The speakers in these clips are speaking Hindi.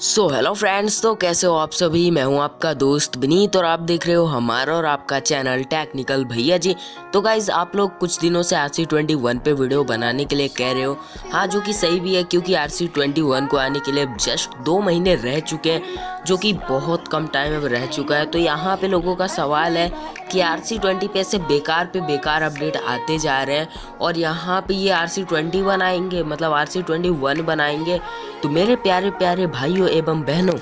सो हेलो फ्रेंड्स तो कैसे हो आप सभी? मैं हूँ आपका दोस्त विनीत और आप देख रहे हो हमारा और आपका चैनल टेक्निकल भैया जी। तो गाइज़ आप लोग कुछ दिनों से आर सी ट्वेंटी वन पे वीडियो बनाने के लिए कह रहे हो। हाँ जो कि सही भी है, क्योंकि आर सी ट्वेंटी वन को आने के लिए जस्ट दो महीने रह चुके हैं। जो कि बहुत कम टाइम अब रह चुका है। तो यहाँ पे लोगों का सवाल है कि आर सी ट्वेंटी पे ऐसे बेकार पे बेकार अपडेट आते जा रहे हैं और यहाँ पे ये आर सी ट्वेंटी वन आएँगे मतलब आर सी ट्वेंटी वन बनाएँगे। तो मेरे प्यारे प्यारे भाइयों एवं बहनों।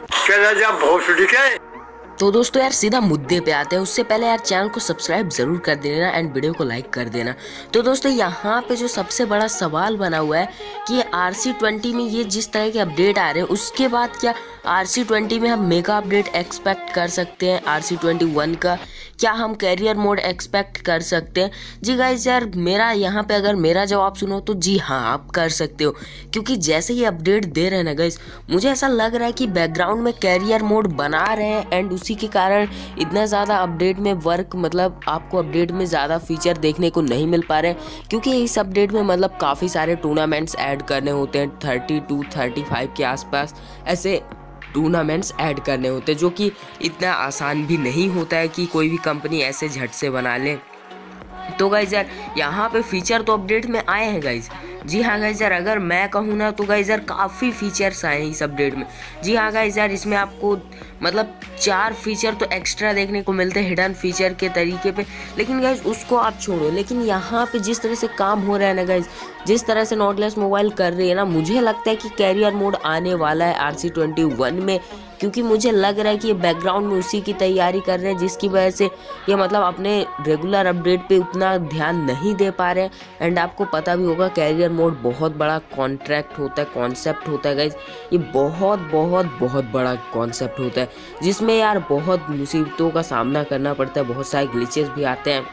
तो दोस्तों यार सीधा मुद्दे पे आते हैं। उससे पहले यार चैनल को सब्सक्राइब ज़रूर कर देना एंड वीडियो को लाइक कर देना। तो दोस्तों यहाँ पे जो सबसे बड़ा सवाल बना हुआ है कि आर सी ट्वेंटी में ये जिस तरह के अपडेट आ रहे हैं उसके बाद क्या आर सी ट्वेंटी में हम मेगा अपडेट एक्सपेक्ट कर सकते हैं आर सी ट्वेंटी वन का। क्या हम कैरियर मोड एक्सपेक्ट कर सकते हैं? जी गाइज़ यार, मेरा यहाँ पे अगर मेरा जवाब सुनो तो जी हाँ आप कर सकते हो। क्योंकि जैसे ही अपडेट दे रहे हैं ना गाइज़ मुझे ऐसा लग रहा है कि बैकग्राउंड में कैरियर मोड बना रहे हैं एंड उसी के कारण इतना ज़्यादा अपडेट में वर्क मतलब आपको अपडेट में ज़्यादा फीचर देखने को नहीं मिल पा रहे हैं। क्योंकि इस अपडेट में मतलब काफ़ी सारे टूर्नामेंट्स ऐड करने होते हैं थर्टी टू थर्टी फाइव के आसपास। ऐसे टूर्नामेंट्स ऐड करने होते हैं, जो कि इतना आसान भी नहीं होता है कि कोई भी कंपनी ऐसे झट से बना ले। तो गाइज़ यार, यहाँ पे फीचर तो अपडेट में आए हैं गाइज़ जी हाँ गाइज़ यार, अगर मैं कहूँ ना तो गाइज़ यार काफ़ी फीचर्स आए हैं इस अपडेट में। जी हाँ गाइज़ यार, इसमें आपको मतलब चार फीचर तो एक्स्ट्रा देखने को मिलते हैं हिडन फीचर के तरीके पे। लेकिन गाइज़ उसको आप छोड़ो। लेकिन यहाँ पे जिस तरह से काम हो रहा है ना गाइज़ जिस तरह से नोटलेस मोबाइल कर रही है ना, मुझे लगता है कि कैरियर मोड आने वाला है आर सी ट्वेंटी वन में। क्योंकि मुझे लग रहा है कि ये बैकग्राउंड में उसी की तैयारी कर रहे हैं, जिसकी वजह से ये मतलब अपने रेगुलर अपडेट पे उतना ध्यान नहीं दे पा रहे हैं। एंड आपको पता भी होगा कैरियर मोड बहुत बड़ा कॉन्ट्रैक्ट होता है कॉन्सेप्ट होता है गाइज़ ये बहुत बहुत बहुत बड़ा कॉन्सेप्ट होता है, जिसमें यार बहुत मुसीबतों का सामना करना पड़ता है, बहुत सारे ग्लिचेस भी आते हैं.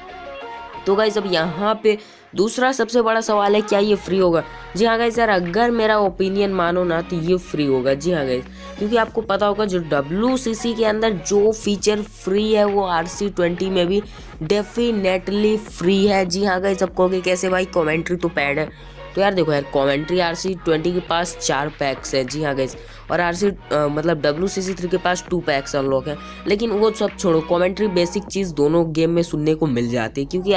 तो गाइज़ अब यहाँ पे दूसरा सबसे बड़ा सवाल है, क्या ये फ्री होगा? जी हाँ गाइज़ यार, अगर मेरा ओपिनियन मानो ना तो ये फ्री होगा. जी हाँ गाइज़ क्योंकि आपको पता होगा, जो डब्ल्यूसीसी के अंदर जो फीचर फ्री है, वो आर सी में भी डेफिनेटली फ्री है. जी हाँ गाइज़ अब कहोगे कैसे भाई? कमेंट्री तो पैड है. तो यार देखो यार कॉमेंट्री आर सी ट्वेंटी के पास चार पैक्स है। जी हाँ गैस और आर सी मतलब डब्ल्यू सी सी थ्री के पास टू पैक्स अनलॉक है। लेकिन वो सब छोड़ो कॉमेंट्री बेसिक चीज़ दोनों गेम में सुनने को मिल जाती है, क्योंकि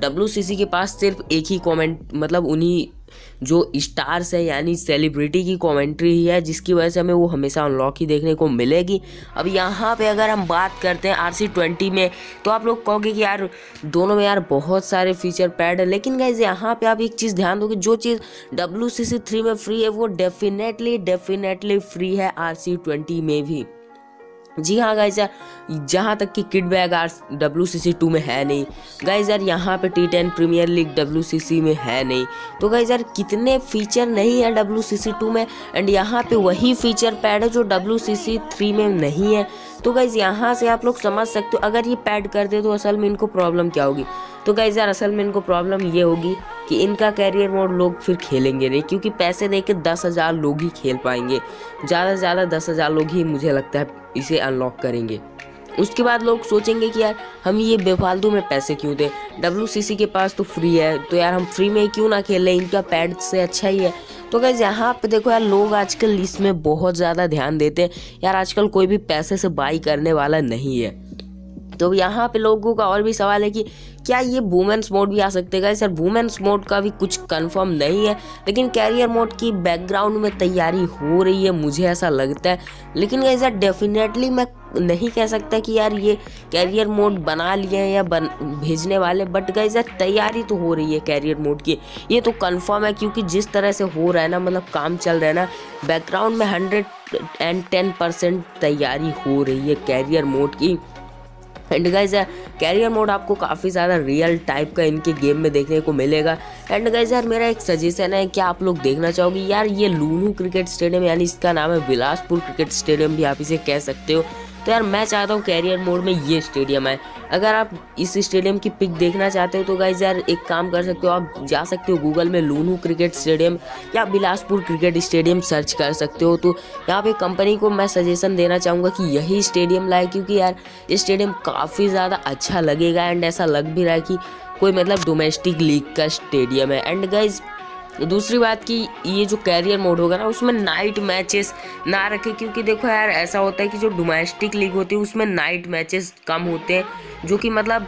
डब्ल्यू सी सी के पास सिर्फ़ एक ही कॉमेंट मतलब उन्हीं जो स्टार्स है, यानी सेलिब्रिटी की कमेंट्री ही है, जिसकी वजह से हमें वो हमेशा अनलॉक ही देखने को मिलेगी। अब यहाँ पे अगर हम बात करते हैं आर सी ट्वेंटी में तो आप लोग कहोगे कि यार, दोनों में यार बहुत सारे फीचर पैड है, लेकिन गाइज़ यहाँ पे आप एक चीज़ ध्यान दोगे, जो चीज़ डब्ल्यू सी सी थ्री में फ्री है, वो डेफिनेटली डेफिनेटली फ्री है आर सी ट्वेंटी में भी। जी हाँ गाइज़ यार, जहाँ तक कि kit bag R W C C two में है नहीं। गाइज़ यार, यहाँ पे T ten premier league W C C में है नहीं। तो गाइज़ यार, कितने फीचर नहीं है डब्ल्यू सी सी टू में एंड यहाँ पे वही फीचर पैड है जो डब्ल्यू सी सी थ्री में नहीं है। तो गाइज़ यहाँ से आप लोग समझ सकते हो, अगर ये पैड कर दे तो असल में इनको प्रॉब्लम क्या होगी? तो गाइज़ यार, असल में इनको प्रॉब्लम ये होगी कि इनका कैरियर मोड लोग फिर खेलेंगे नहीं, क्योंकि पैसे दे के दस हज़ार लोग ही खेल पाएँगे। ज़्यादा से ज़्यादा दस हज़ार लोग ही मुझे लगता है इसे अनलॉक करेंगे। उसके बाद लोग सोचेंगे कि यार, हम ये बेफालतू में पैसे क्यों दें? डब्ल्यूसीसी के पास तो फ्री है तो यार, हम फ्री में क्यों ना खेल? इनका पैड से अच्छा ही है। तो गैस यहाँ पे देखो यार, लोग आजकल इसमें बहुत ज़्यादा ध्यान देते हैं। यार आजकल कोई भी पैसे से बाई करने वाला नहीं है। तो यहाँ पे लोगों का और भी सवाल है कि क्या ये वुमेंस मोड भी आ सकते हैं? सर वुमेंस मोड का भी कुछ कंफर्म नहीं है, लेकिन कैरियर मोड की बैकग्राउंड में तैयारी हो रही है, मुझे ऐसा लगता है। लेकिन ऐसा डेफिनेटली मैं नहीं कह सकता कि यार ये कैरियर मोड बना लिए हैं या बन, भेजने वाले बट गाइज़ यार, तैयारी तो हो रही है कैरियर मोड की। ये तो कंफर्म है, क्योंकि जिस तरह से हो रहा है ना मतलब काम चल रहा है ना बैकग्राउंड में हंड्रेड एंड टेन परसेंट तैयारी हो रही है कैरियर मोड की। एंड गाइज़ कैरियर मोड आपको काफ़ी ज़्यादा रियल टाइप का इनके गेम में देखने को मिलेगा। एंड गाइज़ यार, मेरा एक सजेशन है, क्या आप लोग देखना चाहोगे? यार, ये लूनू क्रिकेट स्टेडियम यानी इसका नाम है बिलासपुर क्रिकेट स्टेडियम भी आप इसे कह सकते हो। तो यार मैं चाहता हूँ कैरियर मोड में ये स्टेडियम है अगर आप इस स्टेडियम की पिक देखना चाहते हो तो गाइज़ यार एक काम कर सकते हो, आप जा सकते हो गूगल में लूनू क्रिकेट स्टेडियम या बिलासपुर क्रिकेट स्टेडियम सर्च कर सकते हो। तो यहाँ पे कंपनी को मैं सजेशन देना चाहूँगा कि यही स्टेडियम लाए, क्योंकि यार ये स्टेडियम काफ़ी ज़्यादा अच्छा लगेगा एंड ऐसा लग भी रहा है कि कोई मतलब डोमेस्टिक लीग का स्टेडियम है। एंड गाइज़ दूसरी बात कि ये जो कैरियर मोड होगा ना, उसमें नाइट मैचेस ना रखे, क्योंकि देखो यार, ऐसा होता है कि जो डोमेस्टिक लीग होती है, उसमें नाइट मैचेस कम होते हैं, जो कि मतलब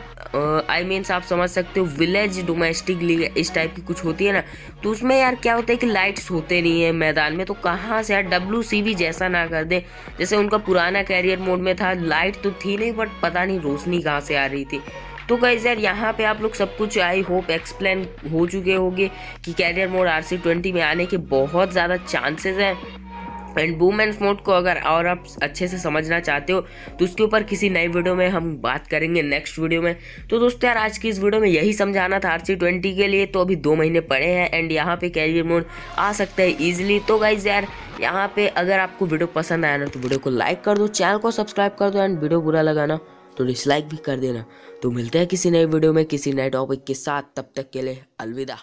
आई मीन्स आप समझ सकते हो विलेज डोमेस्टिक लीग इस टाइप की कुछ होती है ना तो उसमें यार क्या होता है कि लाइट्स होते नहीं है मैदान में तो कहाँ से यार डब्ल्यू जैसा ना कर दे, जैसे उनका पुराना कैरियर मोड में था लाइट तो थी नहीं बट पता नहीं रोशनी कहाँ से आ रही थी। तो गाइज़ यार, यहाँ पे आप लोग सब कुछ आई होप एक्सप्लेन हो चुके होंगे कि career mode R C twenty में आने के बहुत ज़्यादा चांसेस हैं। एंड वुमेंस मोड को अगर और आप अच्छे से समझना चाहते हो तो उसके ऊपर किसी नई वीडियो में हम बात करेंगे नेक्स्ट वीडियो में। तो दोस्तों, यार, आज की इस वीडियो में यही समझाना था आर सी ट्वेंटी के लिए तो अभी दो महीने पड़े हैं एंड यहाँ पे कैरियर मोड आ सकता है ईजिली तो गाइज़ यार, यहाँ पे अगर आपको वीडियो पसंद आया ना तो वीडियो को लाइक कर दो चैनल को सब्सक्राइब कर दो एंड वीडियो बुरा लगाना तो डिसलाइक भी कर देना। तो मिलते हैं किसी नए वीडियो में, किसी नए टॉपिक के साथ। तब तक के लिए अलविदा।